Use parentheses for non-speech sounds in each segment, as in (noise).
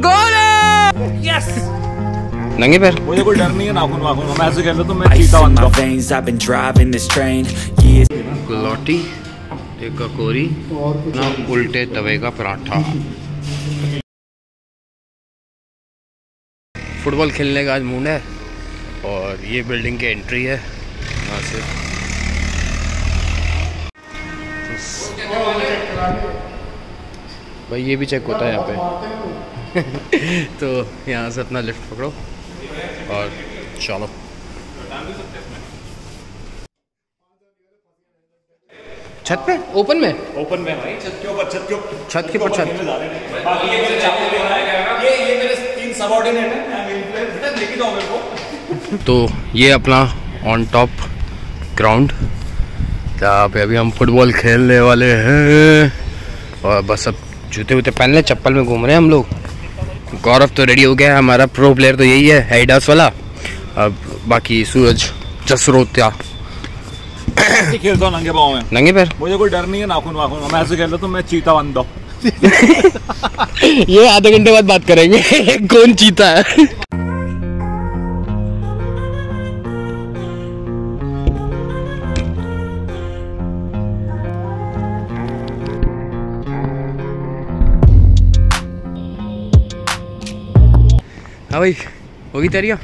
गोल! Yes नंगे पैर। मुझे कोई डर नहीं है नाखून वाखून मैं ऐसे कह तो मैं चीता बनता हूँ। veins, I've been driving this train. Years लौटी एक ककोरी ना उल्टे तवे का पराठा। फुटबॉल खेलने का आज मूड है और ये बिल्डिंग की एंट्री है यहाँ से। भाई ये भी चेक होता है यहाँ पे। (laughs) तो यहाँ से अपना लिफ्ट पकड़ो और चलो। छत पे? ओपन में? ओपन में भाई। छत के ऊपर छत के ऊपर। छत के ऊपर छत बाकी ये ये ये मेरे तीन सबऑर्डिनेट हैं। बेटा लेके जाओ मेरे को। (laughs) तो ये अपना ऑन टॉप ग्राउंड जहाँ पे अभी हम फुटबॉल खेलने वाले हैं। और बस अब जूते वूते पहन ले चप्पल में घूम रहे हैं हम लोग। गौरव तो रेडी हो गया हमारा प्रो प्लेयर तो यही है हेडास वाला। अब बाकी सूरज जसरोत्या। खेलता हूँ नंगे पाँव में। नंगे पैर? मुझे कोई डर नहीं है नाखून वाखून। मैं ऐसे खेलता तो मैं चीता बन दो (laughs) ये आधे घंटे बाद बात करेंगे (laughs) कौन चीता है? हाँ भाई, होगी तैयारियाँ?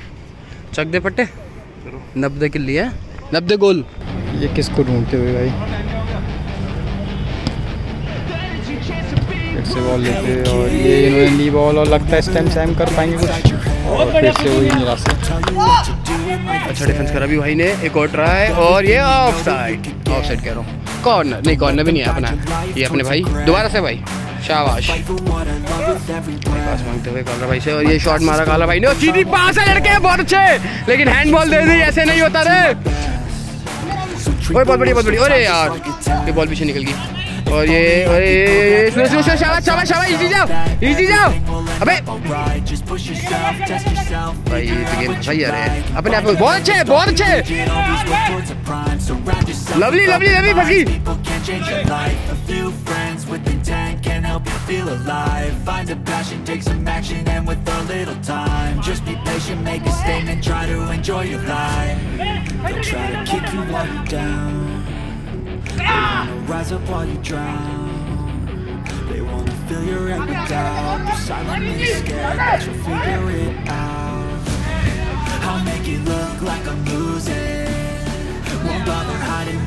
चक दे पट्टे। नब्बे किल लिया नब्बे गोल। ये किसको ढूंढते हुए भाई? फिर से बॉल लेते और ये इन्होंने ली बॉल और लगता है इस टाइम सैम कर पाएँगे कुछ। और फिर से वही निराशा अच्छा डिफेंस करा भी भाई ने। एक और ट्राई और ये ऑफ़ साइड ऑफ़ साइड कह रहा हूँ। कॉर्नर नहीं कॉर्नर भी नहीं है अपना। ये अपने भाई। दोबारा से भाई। शाबाश। पास मांगते भाई से, और ये शॉट मारा काला भाई ने सीधी पास है लड़के, बहुत अच्छे। लेकिन हैंड बॉल दे दी, ऐसे नहीं होता रे। बहुत बढ़िया बहुत बढ़िया। अरे यार, ये बॉल पीछे निकल गई। और ये अरे शाबाश शाबाश शाबाश इजी जाओ इजी जाओ। अबे। भाई, ये गेम सही आ रहे हैं अपने आप बहुत अच्छे बहुत अच्छे लवली लवली लवली फंस गई Feel alive, find a passion, take some action, and with a little time, just be patient, make a statement, try to enjoy your life. They'll try to kick you while you're down. They wanna rise up while you drown. They wanna fill your head with doubt. They're silently scared that you'll figure it out. I'll make it look like I'm losing. Won't bother hiding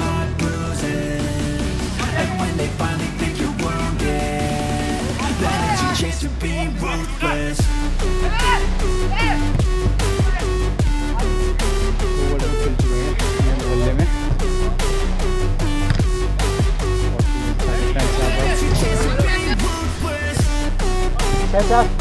कैसा They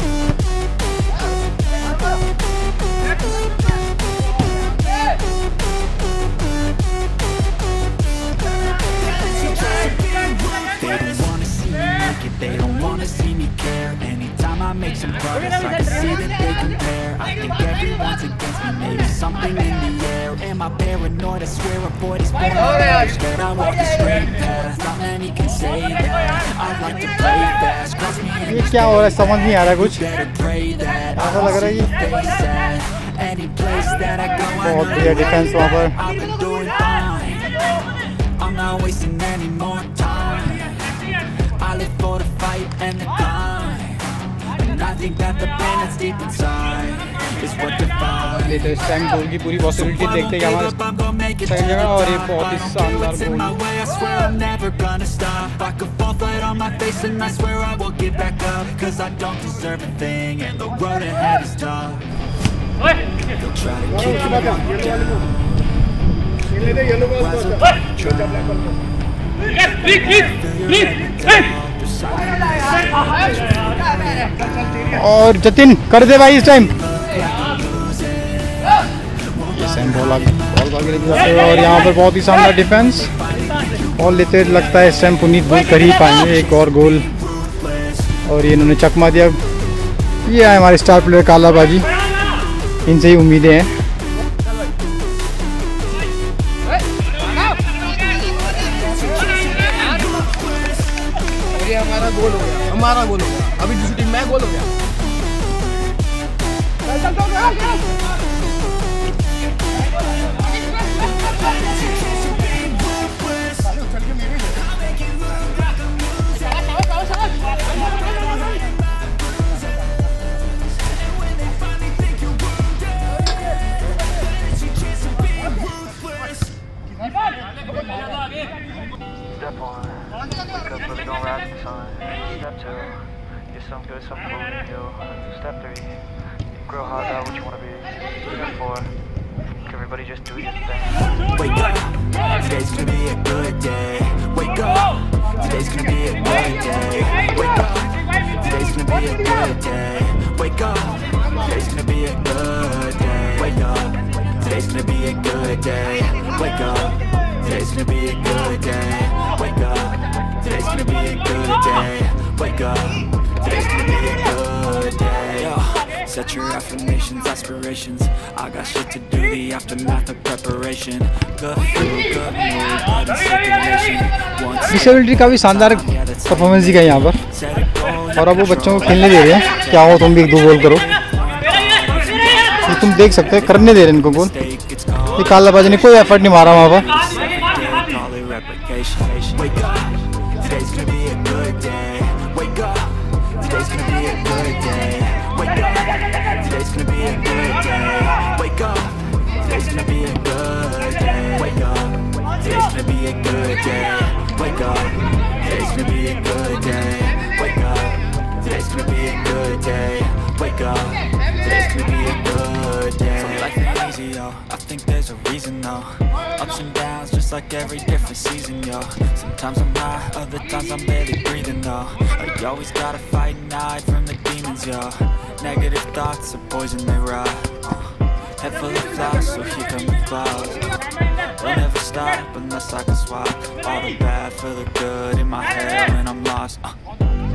क्या हो रहा है समझ नहीं आ रहा कुछ better pray that I ऐसा लग रहा है won't कि- see face at Any place that I go, I बहुत know बढ़िया डिफेंस वहाँ पर I've been doing fine. I'm not wasting any more time. I live for the fight and the climb. And I think that the pain that's deep inside is what लेते इस time की पूरी possibility देखते हैं हमारे सही जगह और ये बहुत ही शानदार और जतिन कर दे भाई इस टाइम ये बॉल आगे बॉल आगे लेके जाते हैं और यहाँ पर बहुत ही शानदार डिफेंस बॉल लेते लगता है इस टाइम पुनीत गोल कर ही पाएँगे। एक और गोल और ये इन्होंने चकमा दिया। ये है हमारे स्टार प्लेयर काला बाजी। इनसे ही उम्मीदें हैं। हमारा गोल हो गया। हमारा गोल हो गया। अभी दूसरी टीम में गोल हो गया। Grow hard out what you wanna be. Step four, everybody just do your thing. Wake up, today's gonna be a good day. Wake up, today's gonna be a good day. Wake up, today's gonna be a good day. Wake up, today's gonna be a good day. Wake up, today's gonna be a good day. Wake up, today's gonna be a good day. Wake up, today's gonna be a good day. Wake up, future affirmations, aspirations. I got shit to do, the aftermath of preparation. का भी शानदार performance दिखा यहाँ पर। और अब वो बच्चों को खेलने दे रहे हैं। क्या हो तुम भी एक दो गोल करो। तो तुम देख सकते हैं करने दे रहे हैं इनको गोल। ये कालाबाजी ने कोई एफर्ट नहीं मारा वहाँ पर। Good day. Wake up, today's gonna be a good day. Wake up, today's gonna be a good day. Wake up, today's gonna be a good day. So life ain't easy, yo. I think there's a reason, though. Ups and downs, just like every different season, yo. Sometimes I'm high, other times I'm barely breathing, though. You always gotta fight and hide from the demons, yo. Negative thoughts are poison, they rot. Uh, head full of flies, so here come the clouds. They'll never stop unless I can swap all the bad for the good in my head when I'm lost. Uh,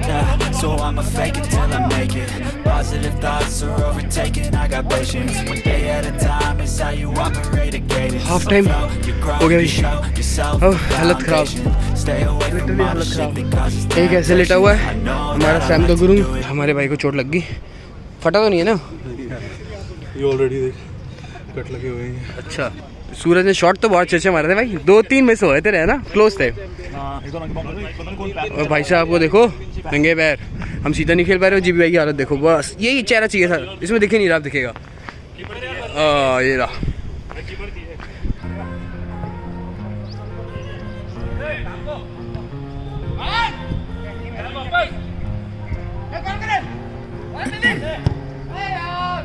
yeah, so I'ma fake it till I make it. Positive thoughts are overtaken. I got patience. One day at a time is how you operate a cadence. Half time हो गया। भाई ओह, हालत खराब। Literally हालत खराब। एक ऐसे लेटा हुआ है हमारा सैम तो गुरु हमारे भाई को चोट लग गई फटा तो नहीं है ना ये ऑलरेडी देख कट लगे हुए हैं अच्छा सूरज ने शॉट तो बहुत अच्छे अच्छे मारे थे भाई। दो तीन में से हुए थे ना? क्लोज थे। और भाई साहब को देखो नंगे पैर। हम सीधा नहीं खेल पा रहे जीबी भाई की हालत देखो। बस, यही चेहरा चाहिए था। इसमें दिखे नहीं रहा दिखेगा। ये रहा।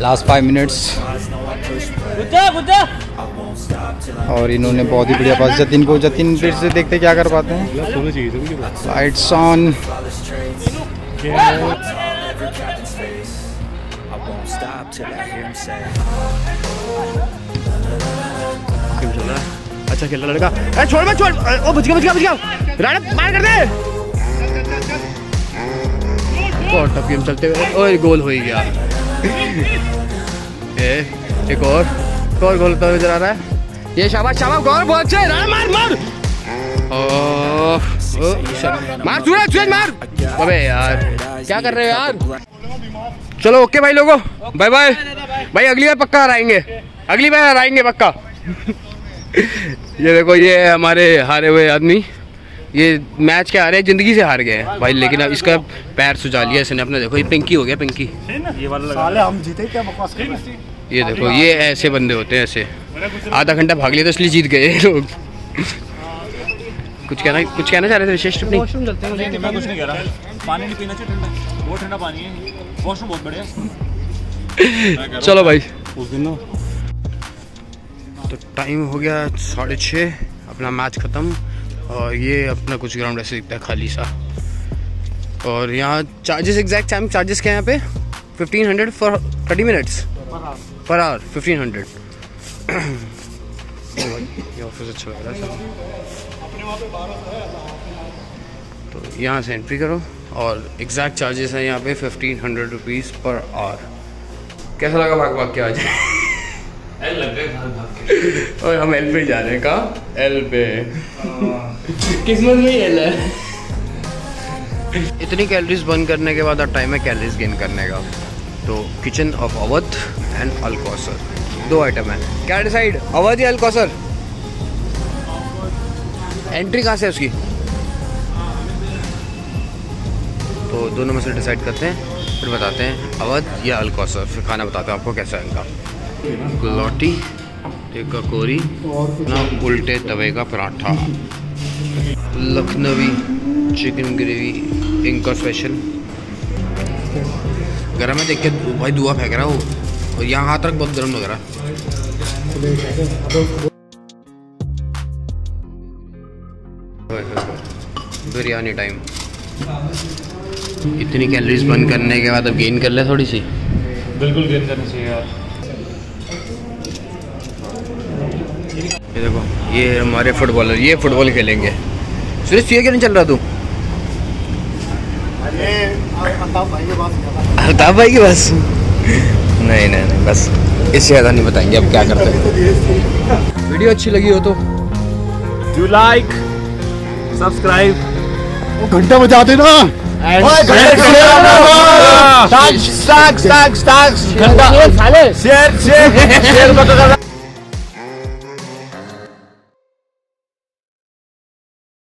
last five minutes और इन्होंने बहुत ही बढ़िया पास जतिन को जतिन फिर से देखते क्या कर पाते हैं। लाइट्स ऑन अच्छा खेला अच्छा, लड़का। छोड़ छोड़। ओ बच गया बच गया बच गया। राणा मार कर दे। बहुत टफ गेम चलते हुए। ओए गोल हो ही गया। (laughs) ए एक और। एक और गोल हुआ नज़र आ रहा है? ये शाबाश शाबाश गोल बहुत अच्छे। मार मार। ओ, मार सूरज सूरज मार। अबे यार क्या कर रहे हो यार? चलो ओके भाई लोगों। बाय बाय भाई अगली बार पक्का हराएँगे। अगली बार हराएँगे पक्का। (laughs) ये देखो ये हमारे हारे हुए आदमी। ये मैच के हारे ज़िंदगी से हार गए हैं भाई लेकिन अब इसका पैर सुझा लिया इसने अपने। देखो ये पिंकी हो गया पिंकी। ये वाला हम जीते क्या बकवास कर ये देखो ये ऐसे बंदे होते हैं ऐसे। आधा घंटा भाग लिया तो इसलिए जीत गए लोग। कुछ कहना कुछ कहना चाह रहे थे विशेष टिप्पणी नहीं मैं कुछ नहीं कह रहा। पानी नहीं पीना चाहिए ठंडा बहुत ठंडा पानी है। वॉशरूम बहुत बढ़िया चलो भाई। उस दिन तो टाइम हो गया साढ़े छः। अपना मैच ख़त्म। और ये अपना कुछ ग्राउंड ऐसे दिखता है खाली सा। और यहाँ चार्जेस एग्जैक्ट टाइम चार्जेस क्या है यहाँ पे? Fifteen hundred for thirty minutes per hour fifteen hundred office अच्छा लग रहा है तो यहाँ से एंट्री करो और एग्जैक्ट चार्जेस हैं यहाँ पे fifteen hundred rupees per hour कैसा लगा भाग भाग के आज? और (laughs) हम एल पे जा रहे हैं कहाँ? एल पे। किस्मत में एल है। इतनी कैलोरीज बर्न करने के बाद अब टाइम है कैलोरीज गेन करने का। तो Kitchen of Awadh and Al Kauser. दो आइटम है। क्या डिसाइड अवध या अलकौसर? एंट्री कहाँ से है उसकी? तो दोनों में से डिसाइड करते हैं फिर बताते हैं अवध या अलकौसर। फिर खाना बताते हैं आपको कैसा है इनका। गुलौटी एक ककोरी, ना उल्टे तवे का पराठा। लखनवी चिकन ग्रेवी, इनका स्पेशल गर्म है, देख के भाई दुआ फेंक रहा है और यहाँ हाथ रख, बहुत गर्म लग रहा। बिरयानी टाइम इतनी कैलोरीज बर्न करने के बाद अब गेन कर ले थोड़ी सी। बिल्कुल गेन करना चाहिए यार ये देखो ये हमारे फुटबॉलर ये फुटबॉल खेलेंगे। सुरेश ये क्यों नहीं चल रहा तू? अल्ताफ भाई की बस नहीं नहीं नहीं बस इससे ज़्यादा नहीं बताएँगे अब क्या करते हैं। वीडियो अच्छी लगी हो तो। डू लाइक सब्सक्राइब घंटा बजा देना शेयर शेयर शेयर